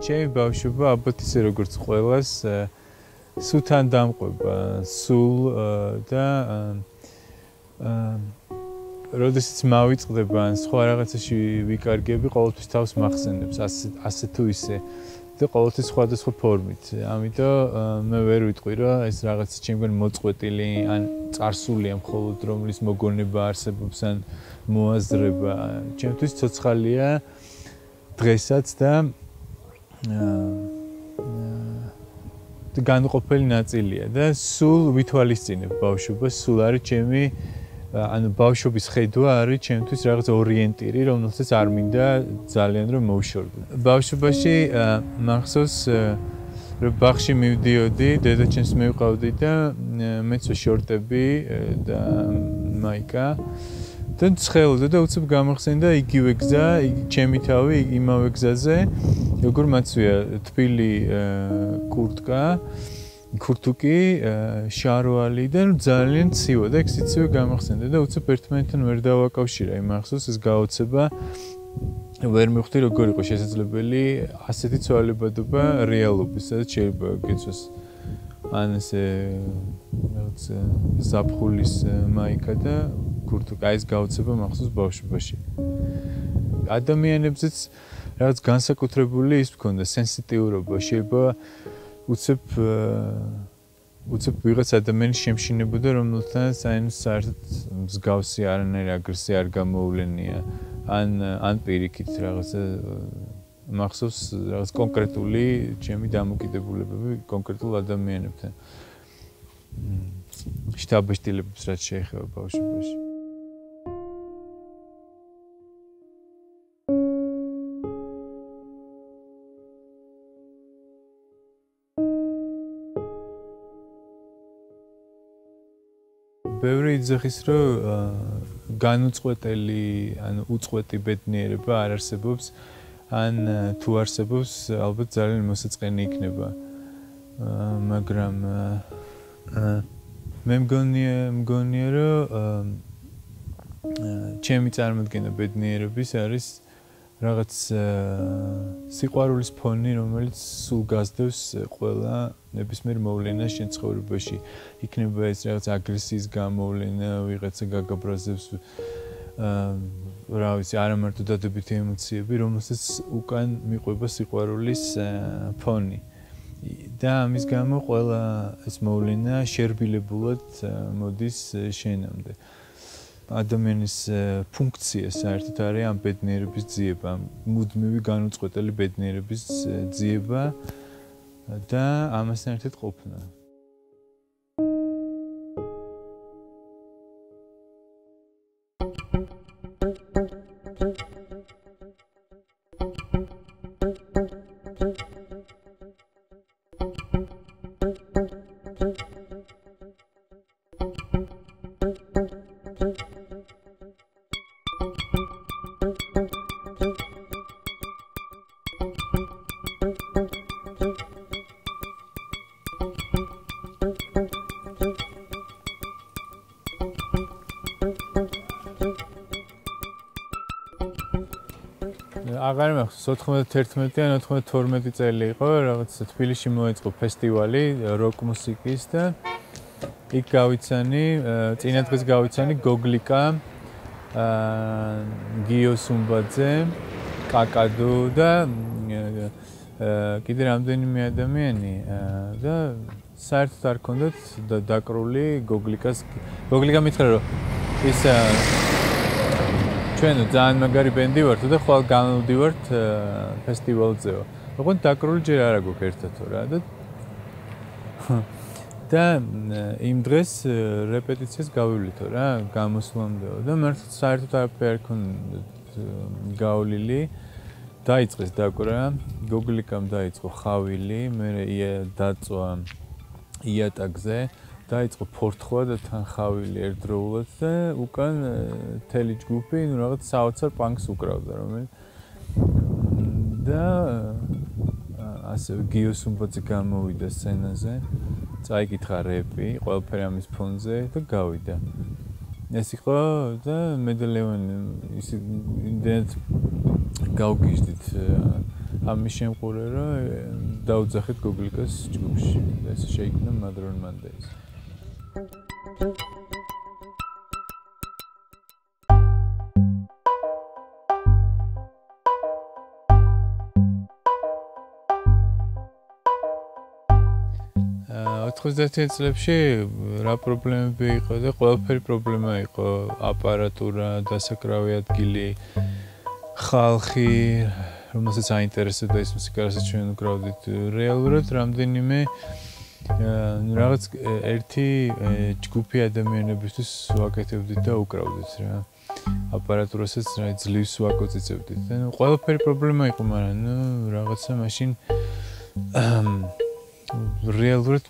ჩემი ბავშვობა ალბათ ისე როგორც ყველას სუთან დამყვება, სულ და როდესაც მავიწყდება ან სხვა რაღაცაში ვიკარგები, ყოველთვის თავს მახსენებს ასე ასე თუ ისე და ყოველთვის სხვადასხვა ფორმით. ამიტომ მე ვერ ვიტყვი რა ეს რაღაცა ჩემგან მოწყვეტილი ან წარსულია მხოლოდ რომლის მოგონება არსებობს ან მოაზრება. ჩემთვის ცოცხალია დღესაც და აა განყოფილი ნაწილია და სულ ვითვალისწინებ ბავშვობას, სულ არის ჩემი ანუ ბავშვობის ხედვა არის ჩემთვის რაღაც ორიენტირი, რომელსაც არ მინდა ძალიან რომ მოვშორდო. ბავშვობაში მახსოვს რომ ბაღში მივდიოდი, დედაჩემს მივყავდი და მეც შორტები და მაიკა და ცხელოდა და უცებ გამახსენდა იგივე გზა, ჩემი თავი იმავე გზაზე, როგორ მაცვია თბილი კურტკა. ქურთუკი შარვალი და ძალიან ცივა და ექსიცივე გამახსენდა და უცებ ერთმანეთთან ვერ დავაკავშირა იმ ახსოვს ეს გაოცება ვერ მივხვდი როგორ იყო შესაძლებელი ასეთი ცვალებადობა რეალობის სადაც შეიძლება გეცოს ან ესე რაღაც ზაფხულის მაიკა და ქურთუკი აი ეს გაოცება მახსოვს ბავშვობაში ადამიანებზეც რაღაც განსაკუთრებული ის მქონდა სენსიტიურობა. შეიძლება უცებ უცებ ვიღაც ადამიანი შემშინებოდა რომელთანაც აი საერთოდ მსგავსი არანაირი აგრესია არ გამოუვლენია. ან ან პირიქით რაღაცა მახსოვს რაღაც კონკრეტული ჩემი დამოკიდებულებები კონკრეტულ ადამიანებთან. შტაბშტილებებს რაც შეეხება ბავშვობაში ბევრი ძახის რომ განუწყვეტელი ან უწყვეტი ბედნიერება არ არსებობს ან თუ არსებობს ალბათ ძალიან მოსაწყენი იქნება. მაგრამ მე მგონია მგონია რომ ჩემი წარმოდგენა ბედნიერების არის რაღაც სიყვარულის ფონი, რომელიც სულ გასდევს ყველა ნებისმიერ მოვლენას შენ ცხოვრებაში. იქნება ეს რაღაც აგრესიის გამოვლენა, ვიღაცა გაგაბრაზებს აა რა ვიცი, არა მარტო დადებითი ემოციები, რომელსაც უკან მიყვება სიყვარულის ფონი. და ამის გამო ყველა ეს მოვლენა შერბილებულად მოდის შენამდე. ადამიანის ფუნქცია საერთოდ არის ამ ბედნიერების ძიება, მუდმივი განუწყვეტელი ბედნიერების ძიება და ამასთან ერთად ყოფნა. აღარ მახსოვს 91 ან 92 წელი იყო რაღაც თბილისში მოეწყო ფესტივალი როკ მუსიკის და იქ გავიცანი წინა დღეს გავიცანი გოგლიკა აა გიო სუმბაძე კაკადო და კიდე რამდენიმე ადამიანი და საერთოდ არ ქონდათ დაკრული გოგლიკას გოგლიკა მითხრა რომ ის ჩვენ ძალიან მაგარი ბენდი ვართ და ხვალ განვდივართ ფესტივალზეო. ოღონდ დაკრული ჯერ არ აგვიქ ერთად რა და და იმ დღეს რეპეტიციას გავივლითო რა გამოსვლამდეო და მართლა საერთოდ არაფერი არ ქონდათ გავლილი დაიწყეს დაკრა გოგლიკამ დაიწყო ხავილი მე დაწვა იატაკზე დაიწყო ფორთხვა და თან ხავილი ერთდროულად და უკან თელი ჯგუფი, ну რაღაც საოცარ პანკს უკრავდა, რომელი და ასე გიოსუმბოძე გამოვიდა სცენაზე. წაიკითხა რეპი, ყველაფერი ამის ფონზე და გავიდა. ეს იყო და მე და ლევან ის იმდენად გავგიჟდით ამის შემყურე რომ დაუძახეთ Google-ს ჯგუფში. ეს შეიქმნა Modern Mondays. აა 90 წლებში რა პრობლემები იყო და ყველაფერი პრობლემა იყო. აპარატურა, დასაკრავი ადგილი, ხალხი, რომელსაც აინტერესებდა ის მუსიკა, რასაც ჩვენ უკრავდით, რეალურად რამდენიმე ну რაღაც ერთი ჯგუფი ადამიანებისთვის ვაკეთებდით და უკრავდით რა. აპარატურასაც რა ძლივს ვაკოწიწებდით. და ნუ ყველაფერი პრობლემა იყო, მაგრამ ნუ რაღაცა მაშინ რეალურად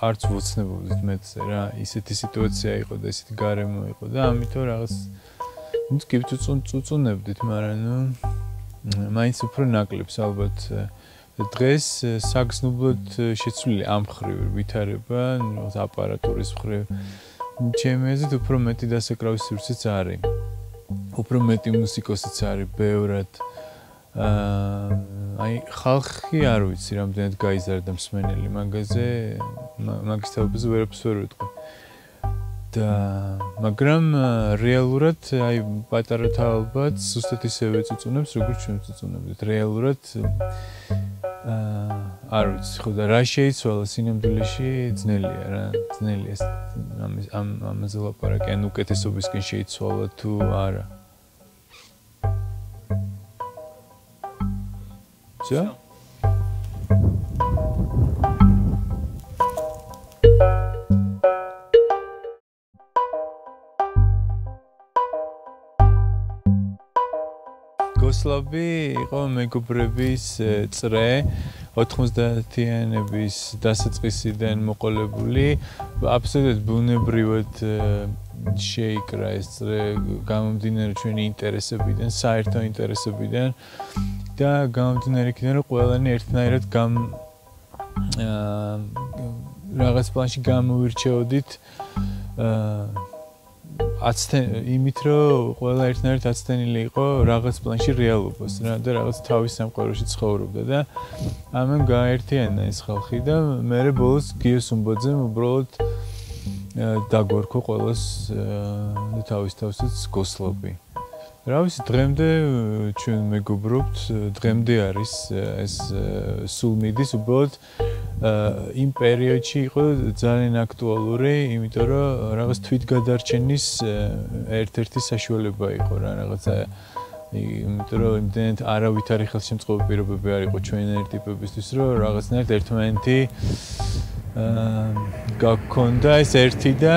არც ვოცნებობდით მეცე რა. ისეთი სიტუაცია იყო და ისეთი გარემო იყო და ამიტომ რაღაც ნუ კი წუწუნებდით, მაგრამ ნუ მაინც უფრო ნაკლებს ალბათ დღეს საგზნობლად შეცვლილი ამ ხრივ ვითარება აპარატურის ხრივ ჩემი აზრით უფრო მეტი დასაკრავის სივრცეც არის. უფრო მეტი მუსიკოსიც არის ბევრად. აა აი ხალხი არ ვიცი რამდენად გაიზარდა მსმენელი მაგაზე მაგის თავზე ვერაფერს ვერ ვიტყვი და მაგრამ რეალურად აი პატარა თალბაც უბრალოდ ისე ეწუწუნებს როგორც ჩვენ ეწუწუნებთ რეალურად არ ვიცი ხო და რა შეიცვალა სინამდვილეში? ძნელია რა ძნელია ამ ამ ამაზე ლაპარაკი ან უკეთესობისკენ შეიცვალა თუ არა? ძა გოსლობი იყო მეგობრების წრე 90-იანების დასაწყისიდან მოყოლებული. აბსოლუტურად ბუნებრივად შეიკრა ეს წრე გამომდინარე ჩვენი ინტერესებიდან, საერთო ინტერესებიდან. და გამომდინარე იქიდან რომ ყველანი ერთნაირად გამ აა რაღაც პლანში გამოვირჩეოდით აა აცთენ იმით რომ ყველა ერთნაირად აცთენილი იყო რაღაც პლანში რეალობას რა და რაღაც თავის სამყაროში ცხოვრობდა და ამან გაერთიანა ეს ხალხი და მე ბოლოს გიოს უმბოძემ უბრალოდ დაგვერქო ყოველს თავის თავსაც გოსლობი. რა ვიცი დღემდე ჩვენ მეგობრობთ დღემდე არის ეს სულ მიდის უბრალოდ იმ პერიოდში იყო ძალიან აქტუალური, იმიტომ რომ რაღაც თვითგადარჩენის ერთ-ერთი საშუალება იყო რა რაღაცა იმიტომ რომ იმდენად არავითარი ხელშემწყობი პირობები არ იყო ჩვენი ტიპებისთვის, რომ რაღაცნაირად ერთმანეთი აა გაქონდა ეს ერთი და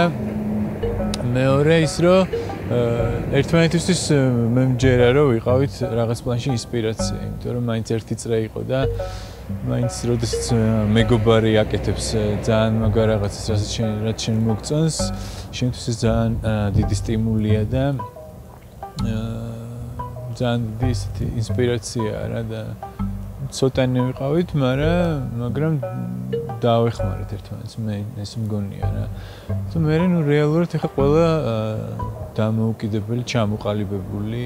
მეორე ის რომ ერთმანეთისთვის მე მჯერა რომ ვიყავით რაღაც პლანში ინსპირაცია, იმიტომ რომ მაინც ერთი წრე იყო და მაინც როდესაც მეგობარი აკეთებს ძალიან მაგარ რაღაცას რასაც შენ რაც შენ მოგწონს შენთვის ეს ძალიან დიდი სტიმულია და ძალიან დიდი ისეთი ინსპირაციაა რა და ცოტანი ვიყავით, მაგრამ მაგრამ დაავეხმარეთ ერთმანეთს მე ეს მგონია რა. თუ მე ნუ რეალურად ეხა ყველა დამოუკიდებელი ჩამოყალიბებული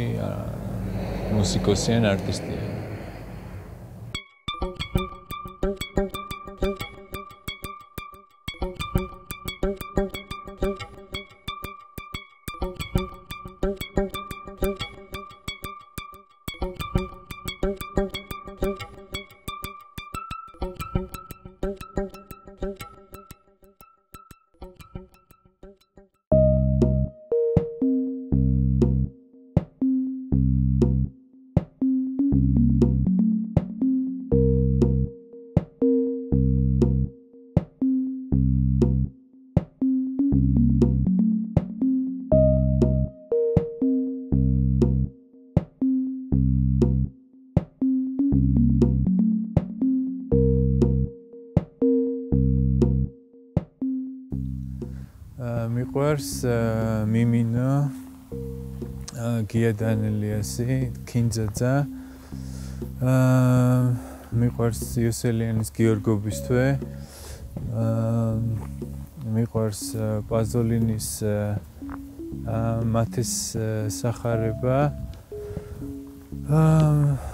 მუსიკოსი ან არტისტია. მიყვარს მიმინო გია დანელიასი კინძაძა აა მიყვარს იოსელიანის გიორგობის თვე აა მიყვარს პაზოლინის აა მათეს სახარება აა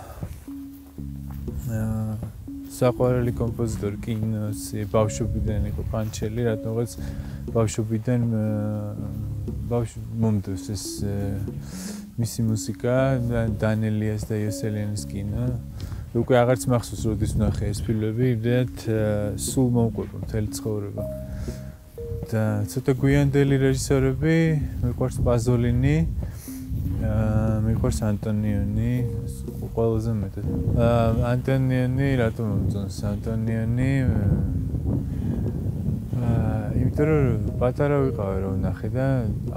საყვარელი კომპოზიტორი კინოსი ბავშვობიდან იყო პანჩელი, რატომღაც ბავშვობიდან ბავშ მომდოს ეს მისი მუსიკა დანელიას და იოსელიანის კინო. უკვე აღარც მახსოვს როდის ვნახე ეს ფილმები, იმდენად სულ მომყვება მთელი ცხოვრება. და ცოტა გვიანდელი რეჟისორები, მიყვარს პაზოლინი, აა მიყვარს ანტონიონი, ყველაზე მეტად. აა ანტონიონი რატომ მომწონს ანტონიონი? აა იმიტომ რომ პატარა ვიყავი რომ ნახე და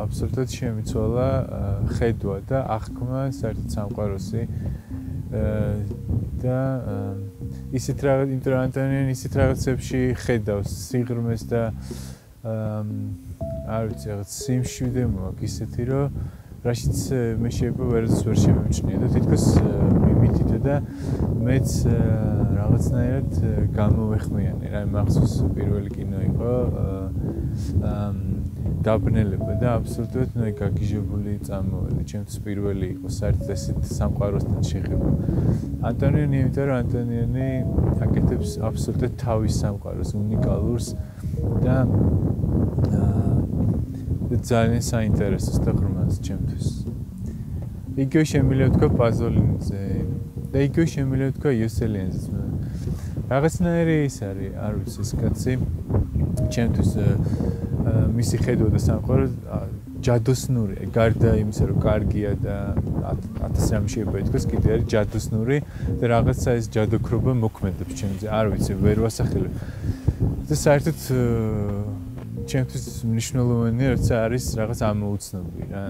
აბსოლუტურად შემიცვალა ხედვა და აღქმა საერთოდ სამყაროსი და ისეთ რაღაც იმიტომ რომ ანტონიონი ისეთ რაღაცებში ხედავს სიღრმეს და აა არ ვიცი რაღაც სიმშვიდე მოაქვს ისეთი რომ რაშიც მე შეიძლება ვერც ვერ შემეჩნია და თითქოს მიმითითე და მეც რაღაცნაირად გამოვეხმიანი რა მახსოვს პირველი კინო იყო დაბნელება და აბსოლუტურად ნუ გაგიჟებული წამოვედი ჩემთვის პირველი იყო საერთოდ ესეთ სამყაროსთან შეხება. ანტონიონი იმიტომ რომ ანტონიონი აკეთებს აბსოლუტურად თავის სამყაროს უნიკალურს და ძალიან საინტერესოს და ღრმას ჩემთვის. იგივე შემიძლია თქვა პაზოლინზე და იგივე შემიძლია თქვა იოსელიანზე რაღაცნაირი ის არის არ ვიცი ეს კაცი ჩემთვის მისი ხედვა და სამყარო ჯადოსნური. გარდა იმისა რომ კარგია და ათასი რამე შეიძლება ითქვას კიდე არის ჯადოსნური და რაღაცა ეს ჯადოქრობა მოქმედებს ჩემზე. არ ვიცი ვერ ვასახელებ. და საერთოდ ჩემთვის მნიშვნელოვანია როცა არის რაღაც ამოუცნობი რა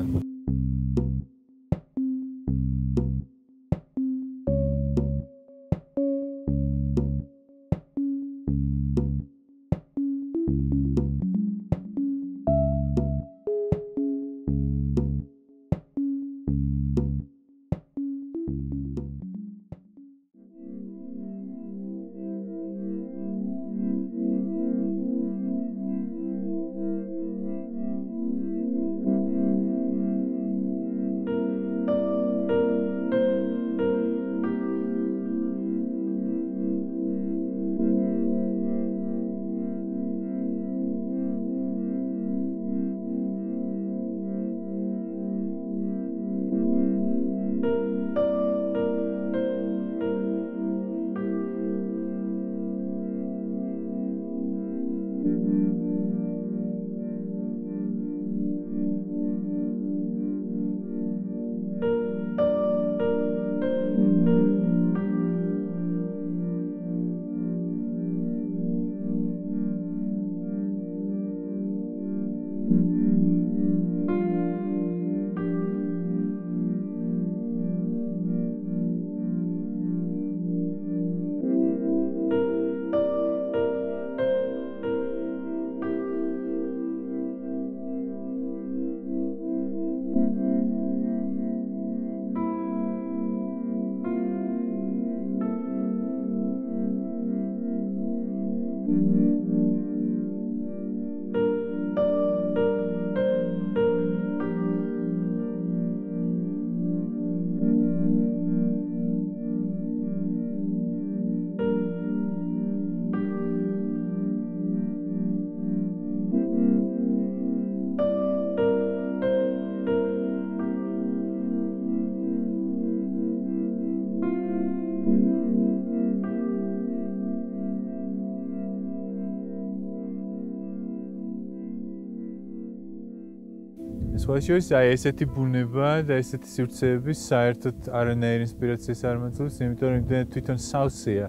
სხვაშორის აი ესეთი ბუნება და ესეთი სივრცეები საერთოდ არანაირ ინსპირაციას არ მაძლევს, იმიტომ რომ თვითონ სავსეა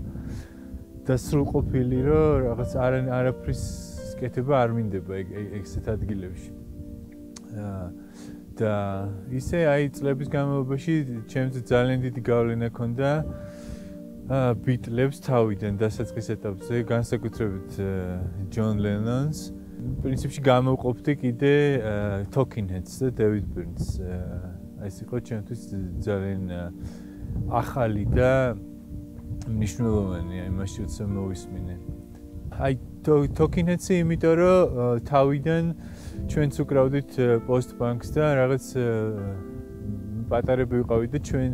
და სრულყოფილი, რომ რაღაც არ არაფრის კეთება არ მინდება ეგ ეგეთ ადგილებში. და ისე აი წლების განმავლობაში ჩემს ძალიან დიდი გავლენა ქონდა აა ბიტლებს თავიდან დასაწყის ეტაპზე, განსაკუთრებით ჯონ ლენონს. პრინციპში გამოვყოფდი კიდე Talking Heads და David Byrne-ს. ეს იყო ჩემთვის ძალიან ახალი და მნიშვნელოვანი იმაში, რომ მოვისმინე. აი Talking Heads-ი იმიტომ რომ თავიდან ჩვენც უკრავდით post banks და რაღაც პატარები ვიყავით და ჩვენ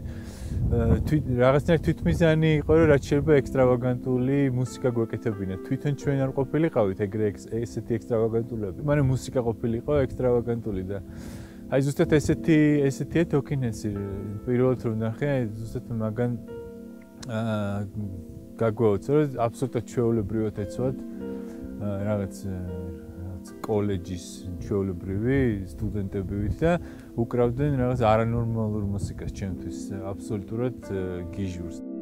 თვით რაღაცნაირ თვითმიზანი იყო რომ რაც შეიძლება ექსტრავაგანტული მუსიკა გვეკეთებინა. თვითონ ჩვენ არ ყოფილიყავით ეგრე ესეთი ექსტრავაგანტულები მაგრამ მუსიკა ყოფილიყო ექსტრავაგანტული და აი ზუსტად ესეთი ესეთია თოკინესი პირველად რომ ნახე აი ზუსტად მაგან აა გაგვაოცო რომ აბსოლუტურად ჩვეულებრივად ეცვათ რაღაც კოლეჯის ჩვეულებრივი სტუდენტები ვით და უკრავდნენ რაღაც არანორმალურ მუსიკას ჩემთვის აბსოლუტურად გიჟურს